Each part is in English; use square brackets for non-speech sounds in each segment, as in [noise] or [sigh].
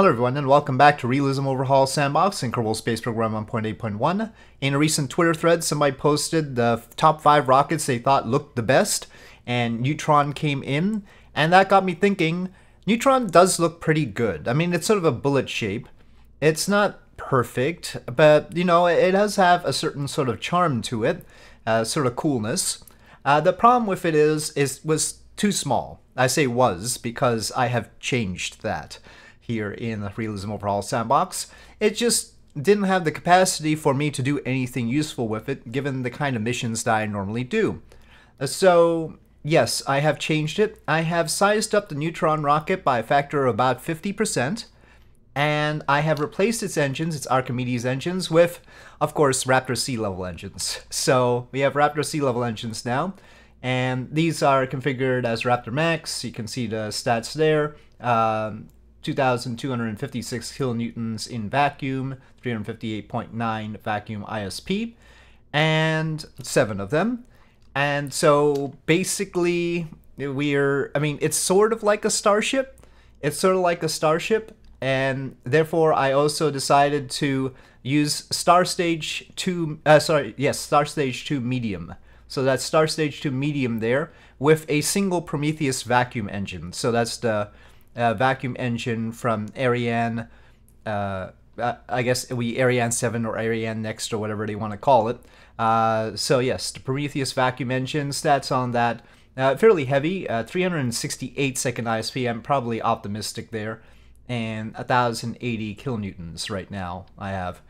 Hello everyone and welcome back to Realism Overhaul Sandbox in Kerbal Space Program 1.8.1. In a recent Twitter thread, somebody posted the top 5 rockets they thought looked the best, and Neutron came in, and that got me thinking, Neutron does look pretty good. I mean, it's sort of a bullet shape. It's not perfect, but, you know, it does have a certain sort of charm to it, uh, sort of coolness. Uh, the problem with it is, is was too small. I say was because I have changed that here in the Realism Overhaul Sandbox. It just didn't have the capacity for me to do anything useful with it, given the kind of missions that I normally do. So, yes, I have changed it. I have sized up the Neutron rocket by a factor of about 50%, and I have replaced its engines, its Archimedes engines, with, of course, Raptor sea level engines. [laughs] So, we have Raptor sea level engines now, and these are configured as Raptor Max. You can see the stats there. Um, 2,256 kilonewtons in vacuum, 358.9 vacuum ISP, and seven of them. And so basically, we're, I mean, it's sort of like a starship. It's sort of like a starship, and therefore I also decided to use Star Stage 2, uh, sorry, yes, Star Stage 2 Medium. So that's Star Stage 2 Medium there with a single Prometheus vacuum engine. So that's the uh, vacuum engine from Ariane. Uh, uh, I guess we Ariane 7 or Ariane Next or whatever they want to call it. Uh, so yes, the Prometheus vacuum engine stats on that uh, fairly heavy, uh, 368 second ISP. I'm probably optimistic there, and 1,080 kilonewtons right now. I have.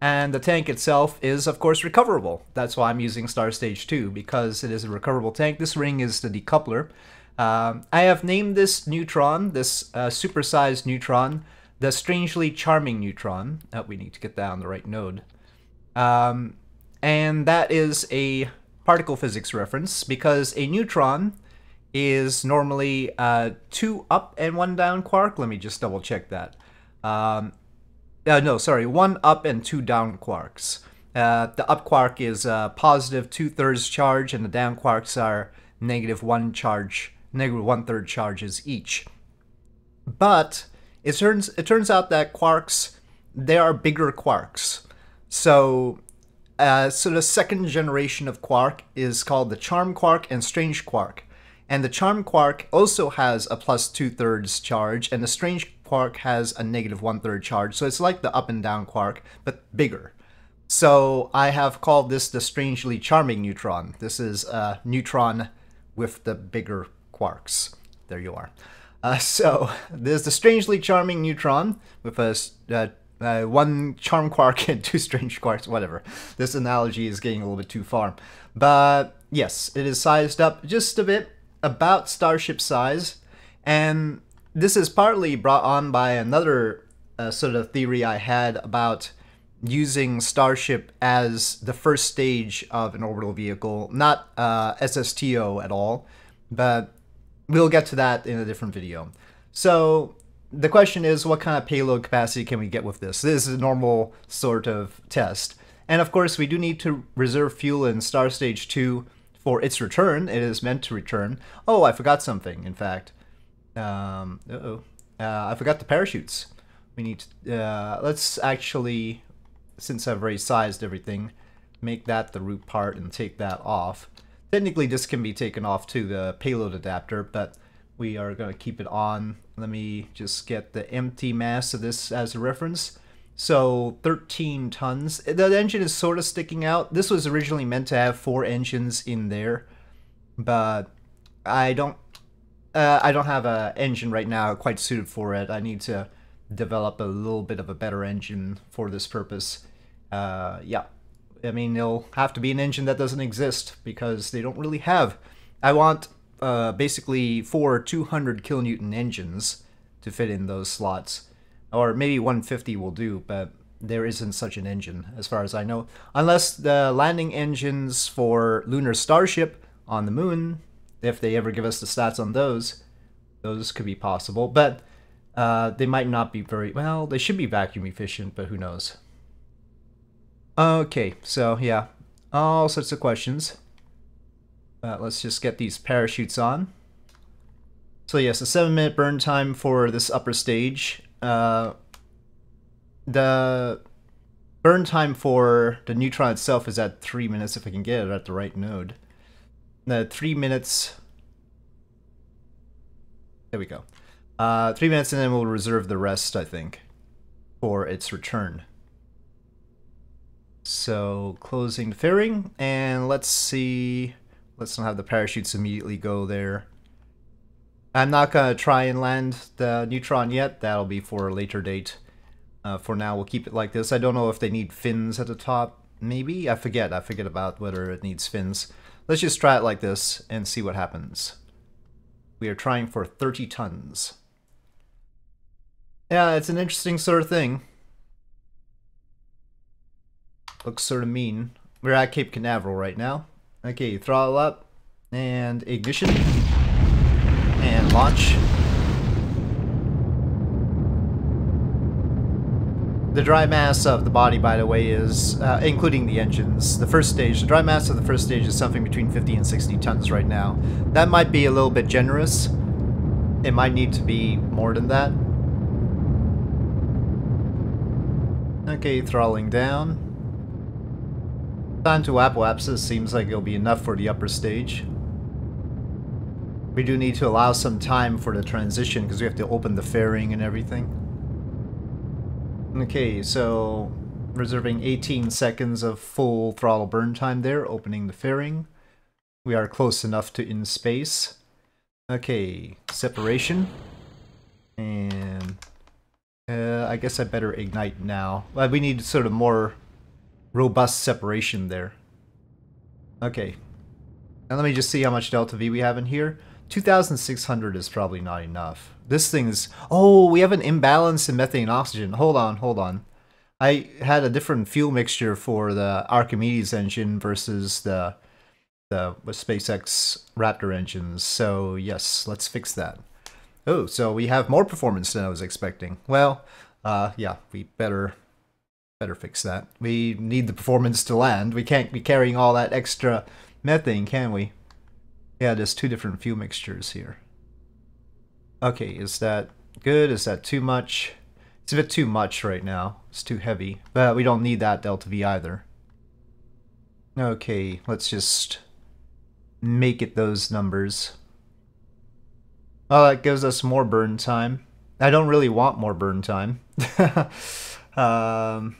And the tank itself is, of course, recoverable. That's why I'm using Star Stage 2, because it is a recoverable tank. This ring is the decoupler. Um, I have named this neutron, this uh, supersized neutron, the strangely charming neutron. Oh, we need to get that on the right node. Um, and that is a particle physics reference because a neutron is normally uh, two up and one down quark. Let me just double check that. Um, uh, no, sorry, one up and two down quarks. Uh, the up quark is uh, positive two thirds charge, and the down quarks are negative one charge negative one-third charges each. But it turns it turns out that quarks they are bigger quarks. So uh, so the second generation of quark is called the charm quark and strange quark. And the charm quark also has a plus two-thirds charge, and the strange quark has a negative one-third charge. So it's like the up and down quark, but bigger. So I have called this the strangely charming neutron. This is a neutron with the bigger quarks. There you are. Uh, so there's the strangely charming neutron with a uh, uh, one charm quark [laughs] and two strange quarks, whatever. This analogy is getting a little bit too far. But yes, it is sized up just a bit, about starship size. And this is partly brought on by another uh, sort of theory I had about using Starship as the first stage of an orbital vehicle, not uh, SSTO at all, but we'll get to that in a different video. So the question is, what kind of payload capacity can we get with this? This is a normal sort of test. And of course, we do need to reserve fuel in Star Stage 2 for its return. It is meant to return. Oh, I forgot something, in fact. Um, uh oh uh, I forgot the parachutes. We need to, uh, let's actually, since I've resized everything, make that the root part and take that off. Technically, this can be taken off to the payload adapter, but we are going to keep it on. Let me just get the empty mass of this as a reference. So 13 tons. The engine is sort of sticking out. This was originally meant to have four engines in there, but I don't uh, I don't have an engine right now quite suited for it. I need to develop a little bit of a better engine for this purpose. Uh, yeah. I mean, it'll have to be an engine that doesn't exist because they don't really have. I want uh, basically four 200 kilonewton engines to fit in those slots. Or maybe 150 will do, but there isn't such an engine as far as I know. Unless the landing engines for Lunar Starship on the moon, if they ever give us the stats on those, those could be possible. But uh, they might not be very, well, they should be vacuum efficient, but who knows. Okay, so yeah, all sorts of questions. Uh, let's just get these parachutes on. So yes, a 7 minute burn time for this upper stage. uh, the burn time for the neutron itself is at three minutes if I can get it at the right node. The three minutes. There we go. Uh, three minutes and then we'll reserve the rest, I think, for its return. So closing the fairing and let's see. Let's not have the parachutes immediately go there. I'm not going to try and land the Neutron yet. That'll be for a later date. Uh, for now, we'll keep it like this. I don't know if they need fins at the top. Maybe? I forget. I forget about whether it needs fins. Let's just try it like this and see what happens. We are trying for 30 tons. Yeah, it's an interesting sort of thing. Looks sort of mean. We're at Cape Canaveral right now. Okay, throttle up and ignition and launch. The dry mass of the body, by the way, is, uh, including the engines, the first stage, the dry mass of the first stage is something between 50 and 60 tons right now. That might be a little bit generous. It might need to be more than that. Okay, throttling down. Time to apoapsis seems like it'll be enough for the upper stage. We do need to allow some time for the transition because we have to open the fairing and everything. Okay, so reserving 18 seconds of full throttle burn time there, opening the fairing. We are close enough to in space. Okay, separation. And uh, I guess I better ignite now. But we need sort of more robust separation there. Okay. Now let me just see how much delta V we have in here. 2,600 is probably not enough. This thing is... Oh, we have an imbalance in methane oxygen. Hold on, hold on. I had a different fuel mixture for the Archimedes engine versus the the SpaceX Raptor engines. So yes, let's fix that. Oh, so we have more performance than I was expecting. Well, uh, yeah, we better better fix that. We need the performance to land. We can't be carrying all that extra methane, can we? Yeah, there's two different fuel mixtures here. Okay, is that good? Is that too much? It's a bit too much right now. It's too heavy. But we don't need that delta V either. Okay, let's just make it those numbers. Oh, that gives us more burn time. I don't really want more burn time. [laughs] um,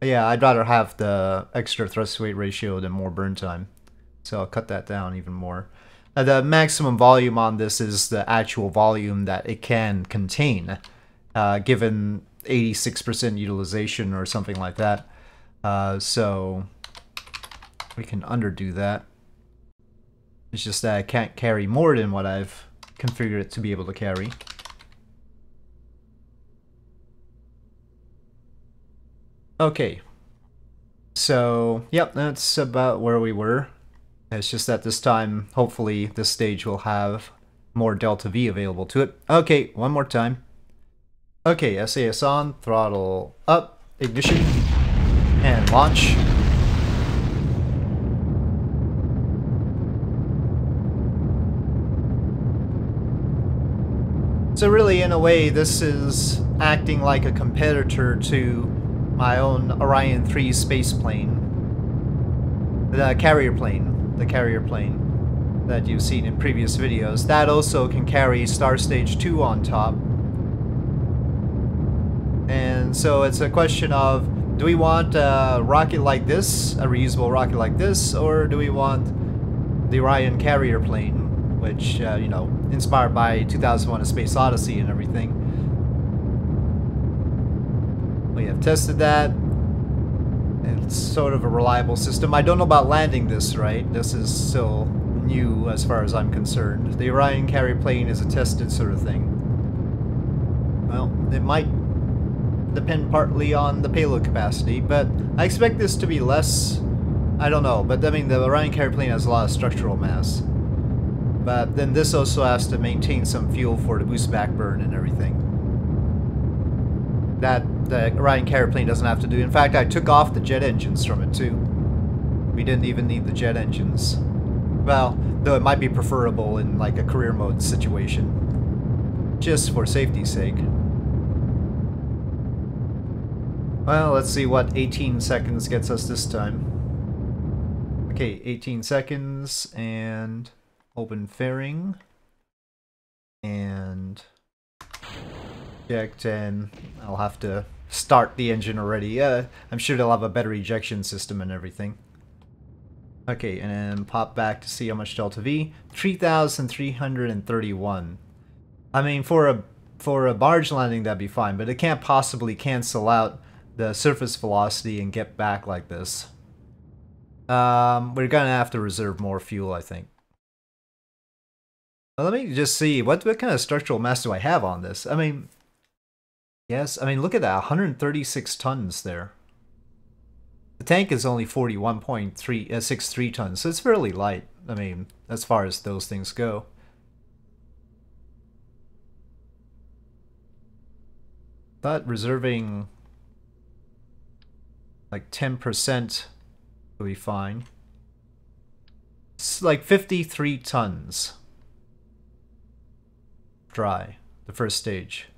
Yeah, I'd rather have the extra thrust weight ratio than more burn time. So I'll cut that down even more. The maximum volume on this is the actual volume that it can contain, uh, given 86% utilization or something like that. Uh, so we can underdo that. It's just that I can't carry more than what I've configured it to be able to carry. Okay. So, yep, that's about where we were. It's just that this time, hopefully, this stage will have more delta V available to it. Okay, one more time. Okay, SAS on, throttle up, ignition, and launch. So really, in a way, this is acting like a competitor to my own Orion 3 space plane. The carrier plane. The carrier plane that you've seen in previous videos. That also can carry Star Stage 2 on top. And so it's a question of, do we want a rocket like this, a reusable rocket like this, or do we want the Orion carrier plane, which, uh, you know, inspired by 2001 A Space Odyssey and everything. We have tested that. It's sort of a reliable system. I don't know about landing this, right? This is still new as far as I'm concerned. The Orion carrier plane is a tested sort of thing. Well, it might depend partly on the payload capacity, but I expect this to be less... I don't know, but I mean, the Orion carrier plane has a lot of structural mass. But then this also has to maintain some fuel for the boost back burn and everything. That the Orion carrier plane doesn't have to do. In fact, I took off the jet engines from it too. We didn't even need the jet engines. Well, though it might be preferable in like a career mode situation. Just for safety's sake. Well, let's see what 18 seconds gets us this time. Okay, 18 seconds and open fairing. And eject and I'll have to start the engine already. Uh, I'm sure they'll have a better ejection system and everything. Okay, and then pop back to see how much delta V. 3,331. I mean, for a for a barge landing, that'd be fine, but it can't possibly cancel out the surface velocity and get back like this. Um, we're gonna have to reserve more fuel, I think. Well, let me just see, what, what kind of structural mass do I have on this? I mean, yes, I mean, look at that, 136 tons there. The tank is only 41.63 uh, tons, so it's fairly light, I mean, as far as those things go. But reserving like 10% will be fine. It's like 53 tons. Dry, the first stage.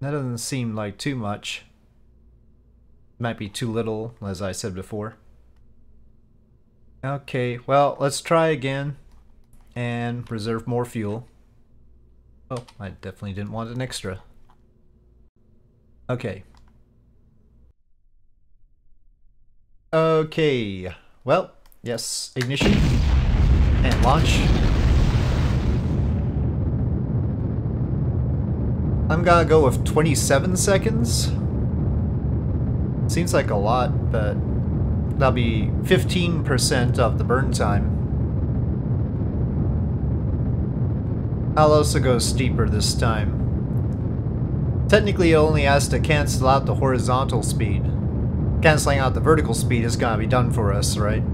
That doesn't seem like too much. Might be too little, as I said before. Okay, well, let's try again and reserve more fuel. Oh, I definitely didn't want an extra. Okay. Okay. Well, yes, ignition and launch. I'm gonna go with 27 seconds. Seems like a lot, but that'll be 15% of the burn time. I'll also go steeper this time. Technically, it only has to cancel out the horizontal speed. Canceling out the vertical speed is gonna be done for us, right?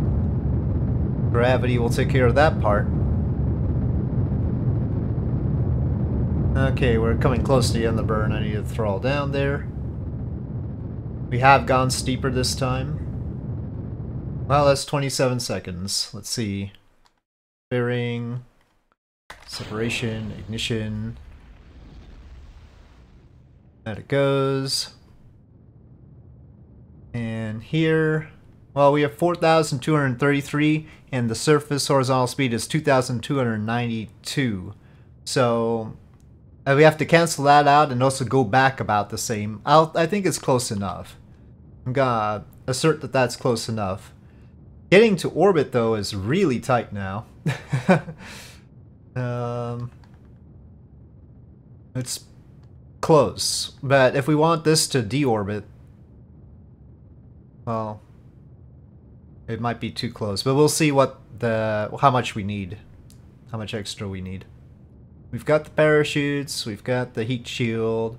Gravity will take care of that part. Okay, we're coming close to the end of the burn. I need to throttle down there. We have gone steeper this time. Well, that's 27 seconds. Let's see. Fairing, separation, ignition, that it goes. And here, well, we have 4,233 and the surface horizontal speed is 2,292. So uh, we have to cancel that out and also go back about the same. I'll, I think it's close enough. I'm gonna assert that that's close enough. Getting to orbit, though, is really tight now. [laughs] um, it's close. But if we want this to deorbit, well, it might be too close. But we'll see what the how much we need, how much extra we need. We've got the parachutes. We've got the heat shield.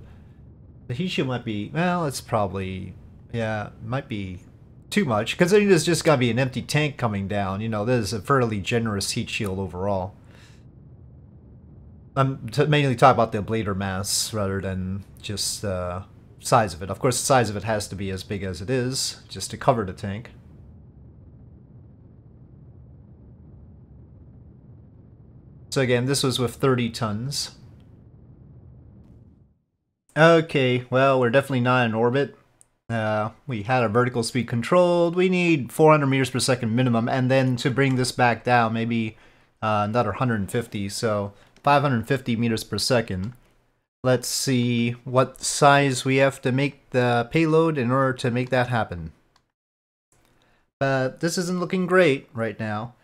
The heat shield might be well. It's probably yeah, might be too much because there's just got to be an empty tank coming down. You know, there's a fairly generous heat shield overall. I'm mainly talking about the ablator mass rather than just the uh, size of it. Of course, the size of it has to be as big as it is, just to cover the tank. So again, this was with 30 tons. Okay, well, we're definitely not in orbit. Uh, we had our vertical speed controlled. We need 400 meters per second minimum, and then to bring this back down, maybe uh, another 150. So 550 meters per second. Let's see what size we have to make the payload in order to make that happen. But this isn't looking great right now.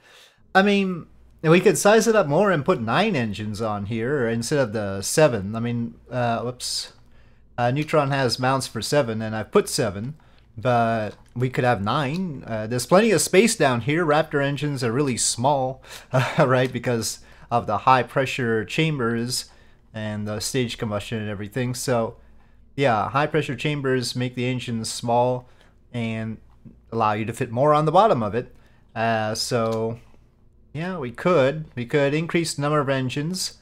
I mean, we could size it up more and put nine engines on here instead of the seven. I mean, uh, whoops. Uh, Neutron has mounts for seven, and I've put seven, but we could have nine. Uh, there's plenty of space down here. Raptor engines are really small, [laughs] right? Because of the high pressure chambers and the stage combustion and everything. So yeah, high pressure chambers make the engines small and allow you to fit more on the bottom of it. Uh, so yeah, we could. We could increase the number of engines,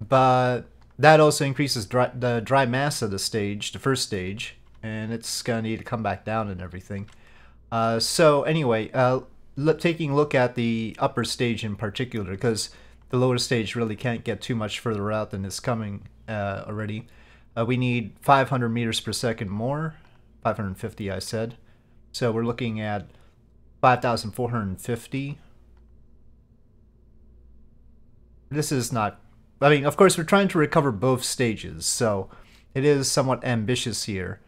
but that also increases dry, the dry mass of the stage, the first stage, and it's gonna need to come back down and everything. Uh, so anyway, uh, taking a look at the upper stage in particular, because the lower stage really can't get too much further out than it's coming uh, already. Uh, we need 500 meters per second more, 550 I said. So we're looking at 5,450. This is not, I mean, of course we're trying to recover both stages, so it is somewhat ambitious here.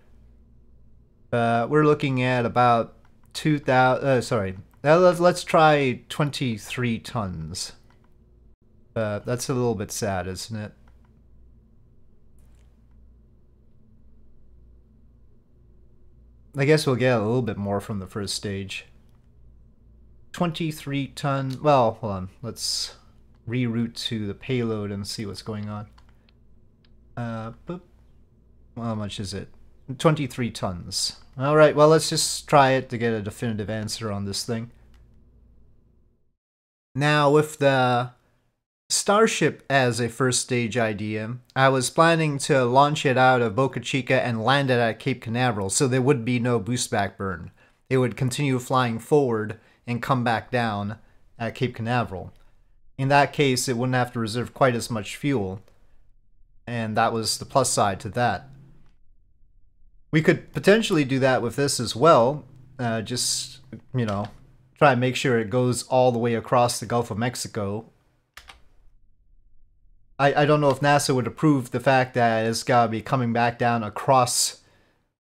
Uh, we're looking at about 2,000, uh, sorry, let's, let's try 23 tons. Uh, that's a little bit sad, isn't it? I guess we'll get a little bit more from the first stage. 23 ton, well, hold on, let's reroute to the payload and see what's going on. Uh, boop. How much is it? 23 tons. Alright, well let's just try it to get a definitive answer on this thing. Now with the Starship as a first stage idea, I was planning to launch it out of Boca Chica and land it at Cape Canaveral so there would be no boost back burn. It would continue flying forward and come back down at Cape Canaveral. In that case, it wouldn't have to reserve quite as much fuel, and that was the plus side to that. We could potentially do that with this as well. Uh, just, you know, try and make sure it goes all the way across the Gulf of Mexico. I, I don't know if NASA would approve the fact that it's got to be coming back down across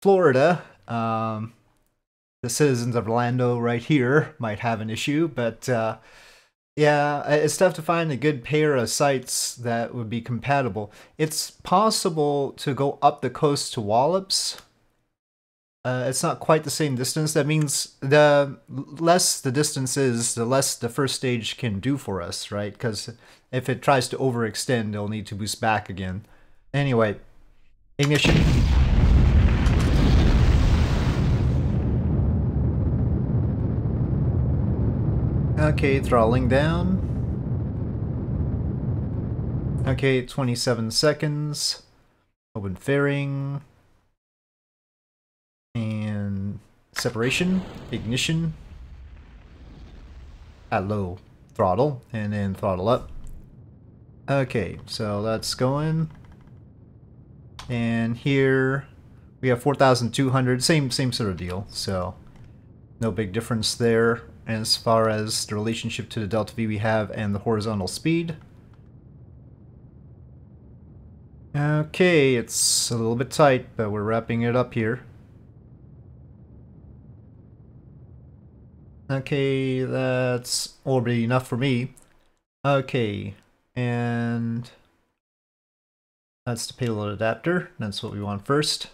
Florida. Um, the citizens of Orlando right here might have an issue, but uh, yeah, it's tough to find a good pair of sites that would be compatible. It's possible to go up the coast to Wallops, uh, it's not quite the same distance. That means the less the distance is, the less the first stage can do for us, right? Because if it tries to overextend, it'll need to boost back again. Anyway, ignition. Okay, throttling down. Okay, 27 seconds. Open fairing and separation, ignition, at low throttle, and then throttle up. Okay, so that's going. And here we have 4,200, same same sort of deal, so no big difference there as far as the relationship to the delta V we have and the horizontal speed. Okay, it's a little bit tight, but we're wrapping it up here. Okay, that's already enough for me. Okay, and that's the payload adapter. That's what we want first.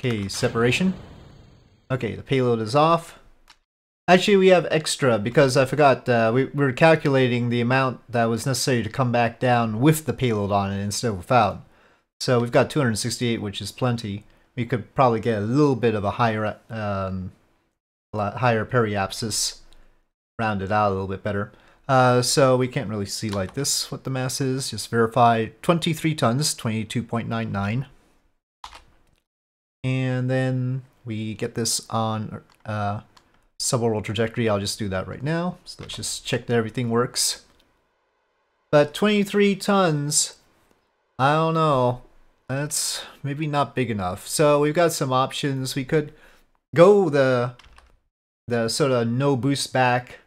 Okay, separation. Okay, the payload is off. Actually, we have extra because I forgot uh, we, we were calculating the amount that was necessary to come back down with the payload on it instead of without. So we've got 268, which is plenty. We could probably get a little bit of a higher um, higher periapsis, rounded out a little bit better. Uh, so we can't really see like this what the mass is. Just verify 23 tons, 22.99. And then we get this on uh, suborbital trajectory. I'll just do that right now. So let's just check that everything works. But 23 tons, I don't know. That's maybe not big enough. So we've got some options. We could go the the sort of no boost back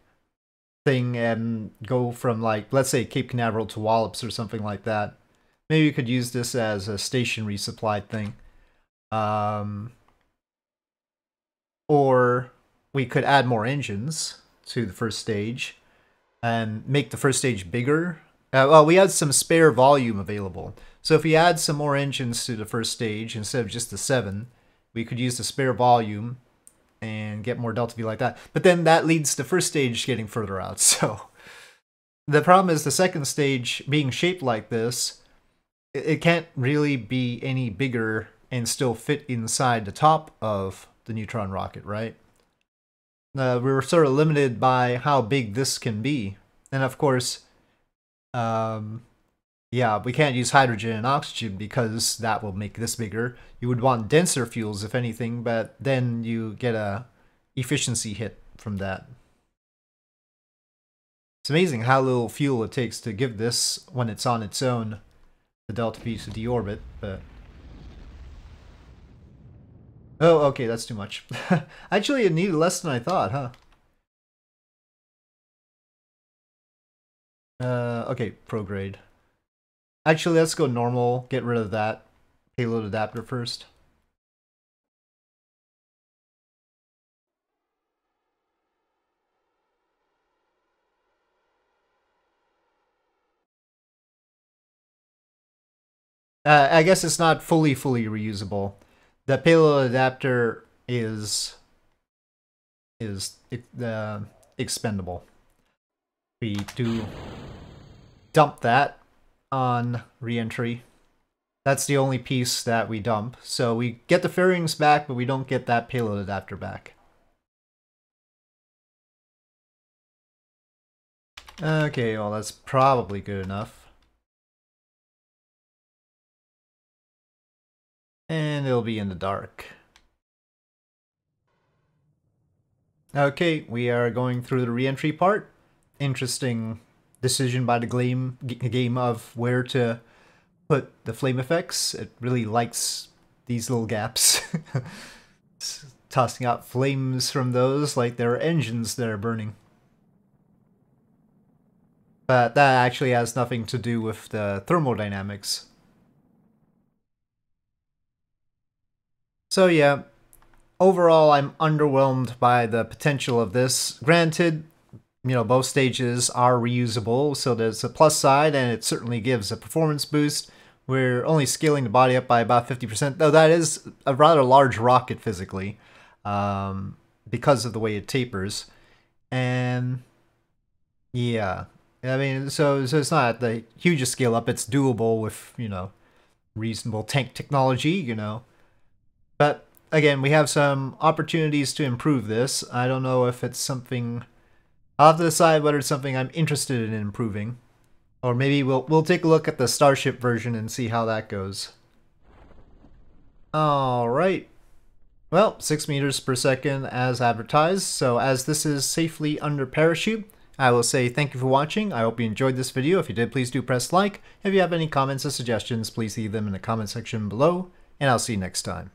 thing and go from like let's say Cape Canaveral to Wallops or something like that. Maybe you could use this as a station resupply thing. Um, or we could add more engines to the first stage and make the first stage bigger. Uh, well, we had some spare volume available. So if we add some more engines to the first stage instead of just the seven, we could use the spare volume and get more delta V like that. But then that leads to first stage getting further out. [laughs] So the problem is the second stage being shaped like this, it can't really be any bigger and still fit inside the top of the neutron rocket, right? Uh, we were sort of limited by how big this can be. And of course, um, yeah, we can't use hydrogen and oxygen because that will make this bigger. You would want denser fuels, if anything, but then you get a efficiency hit from that. It's amazing how little fuel it takes to give this when it's on its own, the delta V to orbit, but... Oh, okay, that's too much. [laughs] Actually, it needed less than I thought, huh? Uh, okay, prograde. Actually, let's go normal, get rid of that payload adapter first. Uh, I guess it's not fully, fully reusable. The payload adapter is is uh, expendable. We do dump that on reentry. That's the only piece that we dump. So we get the fairings back, but we don't get that payload adapter back. Okay, well that's probably good enough. And it'll be in the dark. Okay, we are going through the reentry part. Interesting decision by the game, game of where to put the flame effects. It really likes these little gaps. [laughs] tossing out flames from those like there are engines that are burning. But that actually has nothing to do with the thermodynamics. So yeah, overall I'm underwhelmed by the potential of this. Granted, you know, both stages are reusable, so there's a plus side and it certainly gives a performance boost. We're only scaling the body up by about 50%, though that is a rather large rocket physically um, because of the way it tapers. And yeah, I mean, so, so it's not the hugest scale up, it's doable with, you know, reasonable tank technology, you know. But again, we have some opportunities to improve this. I don't know if it's something. I'll have to decide whether it's something I'm interested in improving. Or maybe we'll we'll take a look at the Starship version and see how that goes. Alright. Well, 6 meters per second as advertised, so as this is safely under parachute, I will say thank you for watching. I hope you enjoyed this video. If you did, please do press like. If you have any comments or suggestions, please leave them in the comment section below, and I'll see you next time.